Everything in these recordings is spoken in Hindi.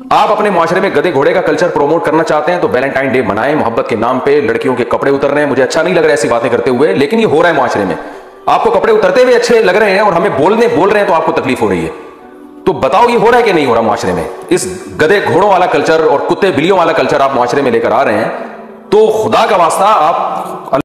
आप अपने माशरे में गधे घोड़े का कल्चर प्रमोट करना चाहते हैं तो वैलेंटाइन डे मनाएँ, मोहब्बत के नाम पे लड़कियों के कपड़े उतर रहे हैं। मुझे अच्छा नहीं लग रहा है ऐसी बातें करते हुए, लेकिन ये हो रहा है माशरे में। आपको कपड़े उतरते हुए अच्छे लग रहे हैं और हमें बोलने, बोल रहे हैं तो आपको तकलीफ़ हो रही है। तो बताओ ये हो रहा है कि नहीं हो रहा माशरे में? इस गधे घोड़ों वाला कल्चर और कुत्ते बिलियों वाला कल्चर आप माशरे में लेकर आ रहे हैं तो खुदा का वास्ता आप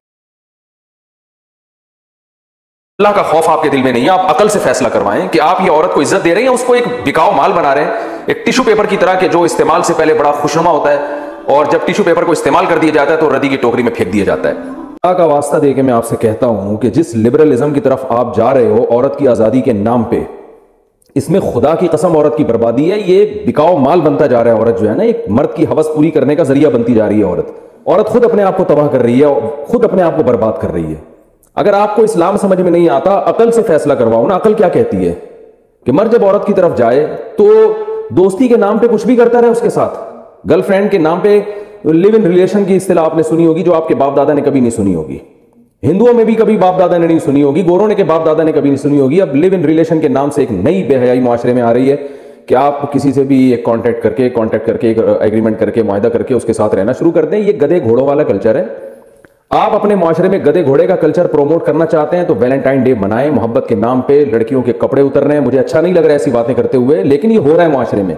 अल्लाह का खौफ आपके दिल में नहीं है। आप अकल से फैसला करवाएँ कि आप ये औरत को इज़्ज़त दे रहे हैं उसको एक बिकाऊ माल बना रहे हैं। एक टिश्यू पेपर की तरह के जो इस्तेमाल से पहले बड़ा खुशनुमा होता है और जब टिश्यू पेपर को इस्तेमाल कर दिया जाता है तो रदी की टोकरी में फेंक दिया जाता है। अल्लाह का वास्ता दे के मैं आपसे कहता हूँ कि जिस लिबरलिज्म की तरफ़ आप जा रहे हो औरत की आज़ादी के नाम पे, इसमें खुदा की कसम औरत की बर्बादी है, ये बिकाऊ माल बनता जा रहा है औरत जो है ना, एक मर्द की हवस पूरी करने का ज़रिया बनती जा रही है औरत। औरत खुद अपने आप को तबाह कर रही है, खुद अपने आप को बर्बाद कर रही है। अगर आपको इस्लाम समझ में नहीं आता, अकल से फैसला करवाओ ना, अकल क्या कहती है? कि मर्द जब औरत की तरफ़ जाए तो दोस्ती के नाम पे कुछ भी करता रहे उसके साथ। गर्लफ्रेंड के नाम पे लिव इन रिलेशन की इस्तेला आपने सुनी होगी, जो आपके बाप दादा ने कभी नहीं सुनी होगी। हिंदुओं में भी कभी बाप दादा ने नहीं सुनी होगी, गोरों ने के बाप दादा ने कभी नहीं सुनी होगी। अब लिव इन रिलेशन के नाम से एक नई बेहयाई माशरे में आ रही है कि आप किसी से भी एक कांटेक्ट करके कॉन्टैक्ट करके, एक एग्रीमेंट करके मायदा करके उसके साथ रहना शुरू कर दें। ये गधे घोड़ों वाला कल्चर है। आप अपने माशरे में गधे घोड़े का कल्चर प्रमोट करना चाहते हैं तो वैलेंटाइन डे मनाएँ, मोहब्बत के नाम पे लड़कियों के कपड़े उतर रहे हैं। मुझे अच्छा नहीं लग रहा है ऐसी बातें करते हुए, लेकिन ये हो रहा है माशरे में।